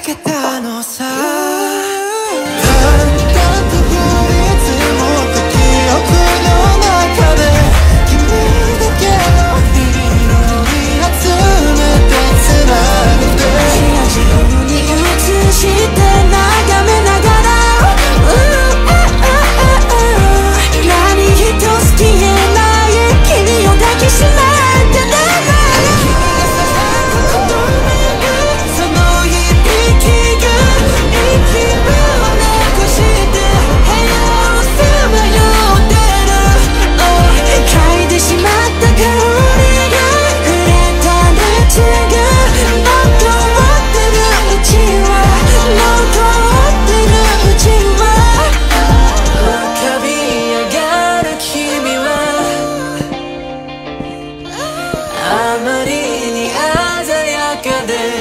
けたのさ。de